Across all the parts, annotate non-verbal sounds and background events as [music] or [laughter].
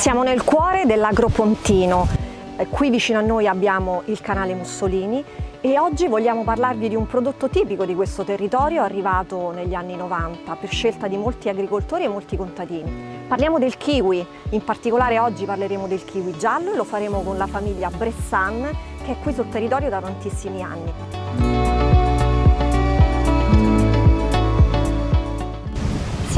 Siamo nel cuore dell'Agropontino. Eh, qui vicino a noi abbiamo il canale Mussolini e oggi vogliamo parlarvi di un prodotto tipico di questo territorio arrivato negli anni 90 per scelta di molti agricoltori e molti contadini. Parliamo del kiwi, in particolare oggi parleremo del kiwi giallo e lo faremo con la famiglia Bressan che è qui sul territorio da tantissimi anni.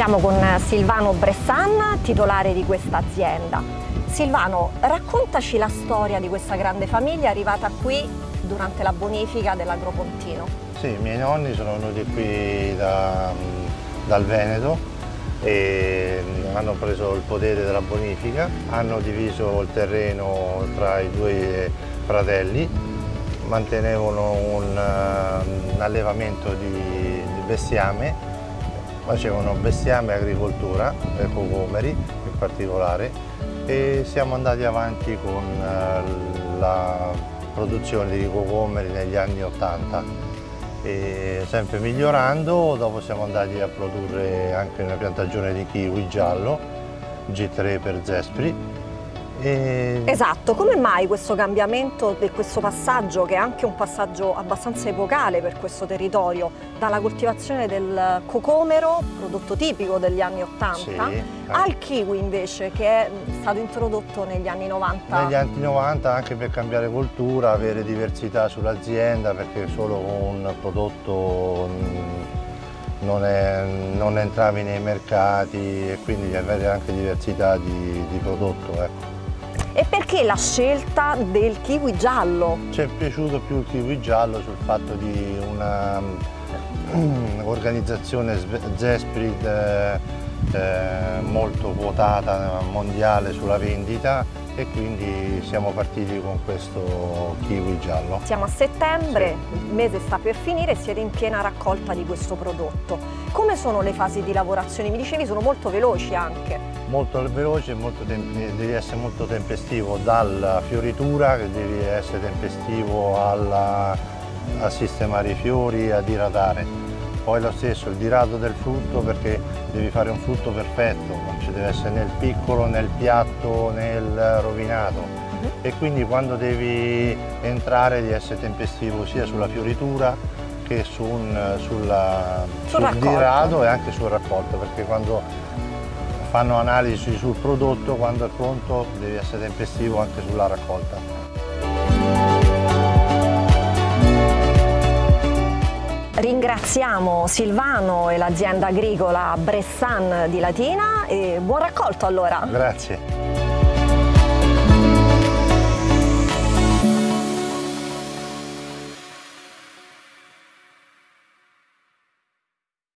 Siamo con Silvano Bressan, titolare di questa azienda. Silvano, raccontaci la storia di questa grande famiglia arrivata qui durante la bonifica dell'Agropontino. Sì, i miei nonni sono venuti qui da, dal Veneto e hanno preso il potere della bonifica, hanno diviso il terreno tra i due fratelli, mantenevano un, un allevamento di, di bestiame facevano bestiame e agricoltura, per cocomeri in particolare, e siamo andati avanti con eh, la produzione di cocomeri negli anni 80 e sempre migliorando, dopo siamo andati a produrre anche una piantagione di kiwi giallo, G3 per Zespri, e... Esatto, come mai questo cambiamento e questo passaggio, che è anche un passaggio abbastanza epocale per questo territorio, dalla coltivazione del cocomero, prodotto tipico degli anni 80, sì, eh. al kiwi invece, che è stato introdotto negli anni 90? Negli anni 90 anche per cambiare cultura, avere diversità sull'azienda, perché solo un prodotto mm, non, è, non, entravi nei mercati e quindi avere anche diversità di, di prodotto. Ecco. E perché la scelta del kiwi giallo? Ci è piaciuto più il kiwi giallo sul fatto di un'organizzazione [clears throat] Zesprid eh, eh, molto quotata mondiale sulla vendita e quindi siamo partiti con questo kiwi giallo. Siamo a settembre, sì. il mese sta per finire e siete in piena raccolta di questo prodotto. Come sono le fasi di lavorazione? Mi dicevi sono molto veloci anche. Molto veloci e molto devi essere molto tempestivo dalla fioritura, che devi essere tempestivo alla, a sistemare i fiori, ad iratare poi lo stesso il dirato del frutto perché devi fare un frutto perfetto, non ci deve essere nel piccolo, nel piatto, nel rovinato. E quindi quando devi entrare devi essere tempestivo sia sulla fioritura che su un, sulla, sul, sul dirato e anche sul raccolto perché quando fanno analisi sul prodotto, quando è pronto devi essere tempestivo anche sulla raccolta. Ringraziamo Silvano e l'azienda agricola Bressan di Latina e buon raccolto allora. Grazie.